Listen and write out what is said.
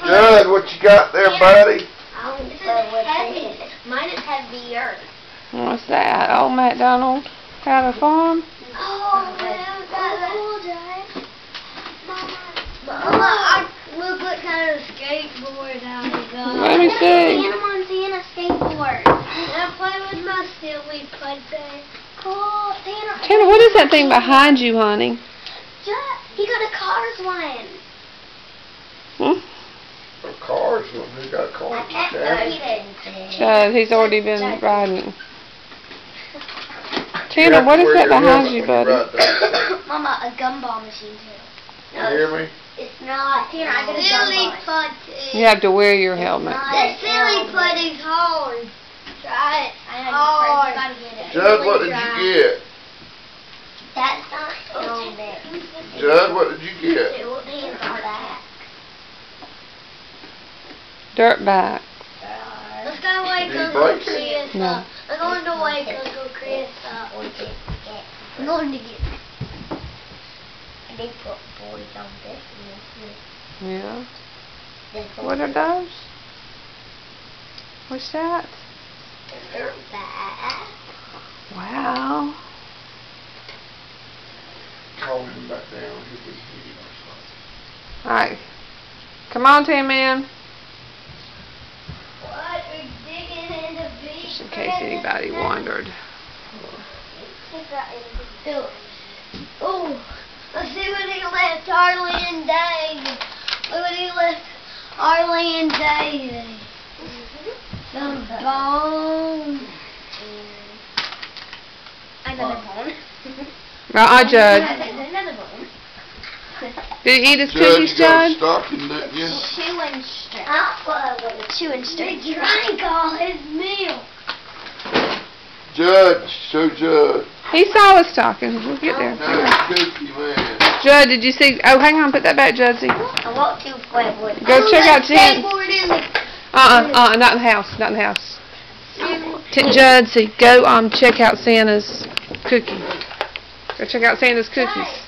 Judd, what you got there, buddy? This is heavy. Mine is heavier. What's that? Old MacDonald had a farm? Oh, man, cool, Dad. Mama, I, look what kind of skateboard I got. Let me see. Hannah Montana skateboard. And I play with my silly putty. Cool. Hannah, Tanner, what is that thing behind you, honey? Judd, he got a Cars one. Hmm? A we got cars. Chad. Judd, he's already been riding. Tanner, what is that behind you, buddy? Mama, a gumball machine too. You hear me? It's not. Tanner, I got a silly putty. You have to wear your helmet. That silly putty's hard. Try it. I know Oh. you gotta get it. Judd, what did you get? That's not oh, on there. Judd, what did you get? Two hands on that. Dirt bike. Let's go wake Did he Uncle break? Chris No. up. I'm going to wake Uncle Chris up. I'm going to get. They put boys on this Yeah. What are those? What's that? They're bad. Wow. Call him back down, he'll be here or Alright. Come on, Tin Man. What? We're digging in the beach. Just in case anybody wondered. Oh, let's see what he left Arlene Davis. Look what he left Arlene Davis. Some bone. Another bone. Uh-uh, Judd. Another bone. Did he eat his something. Judd, cookies, you got a Judd? stocking, didn't you? Chewing strip. Chewing strip. He drank all his milk. Judd, show Judd. He saw us talking. We'll get there. Nice cookie, man. Judd, did you see? Oh, hang on. Put that back, Judsy. I want to play with Go check out Jen. skateboard Uh-uh, uh-uh, not in the house. Not in the house. T- Judsy, go um check out Santa's cookie. Go check out Santa's cookies.